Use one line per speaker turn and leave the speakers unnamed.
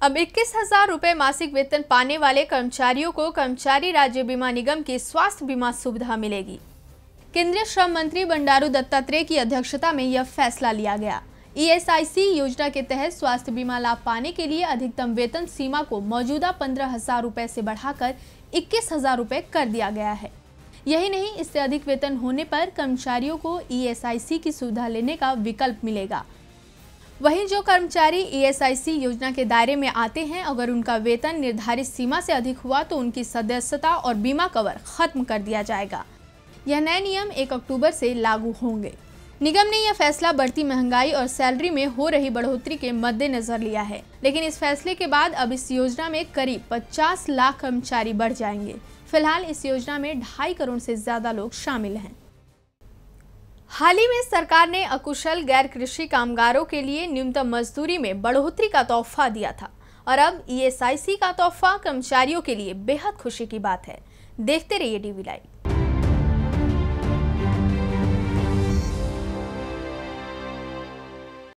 अब इक्कीस हज़ार रूपए मासिक वेतन पाने वाले कर्मचारियों को कर्मचारी राज्य बीमा निगम की स्वास्थ्य बीमा सुविधा मिलेगी। केंद्रीय श्रम मंत्री बंडारू दत्तात्रेय की अध्यक्षता में यह फैसला लिया गया। ईएसआईसी योजना के तहत स्वास्थ्य बीमा लाभ पाने के लिए अधिकतम वेतन सीमा को मौजूदा पंद्रह हज़ार रूपए से बढ़ाकर इक्कीस हज़ार रूपए कर दिया गया है। यही नहीं, इससे अधिक वेतन होने पर कर्मचारियों को ईएसआईसी की सुविधा लेने का विकल्प मिलेगा। वहीं जो कर्मचारी ईएसआईसी योजना के दायरे में आते हैं, अगर उनका वेतन निर्धारित सीमा से अधिक हुआ तो उनकी सदस्यता और बीमा कवर खत्म कर दिया जाएगा। यह नए नियम 1 अक्टूबर से लागू होंगे। निगम ने यह फैसला बढ़ती महँगाई और सैलरी में हो रही बढ़ोतरी के मद्देनजर लिया है, लेकिन इस फैसले के बाद अब इस योजना में करीब 50 लाख कर्मचारी बढ़ जाएँगे। फ़िलहाल इस योजना में ढाई करोड़ से ज़्यादा लोग शामिल हैं। हाल ही में सरकार ने अकुशल गैर कृषि कामगारों के लिए न्यूनतम मजदूरी में बढ़ोतरी का तोहफा दिया था। और अब ईएसआईसी का तोहफा कर्मचारियों के लिए बेहद खुशी की बात है। देखते रहिए डीवी लाइव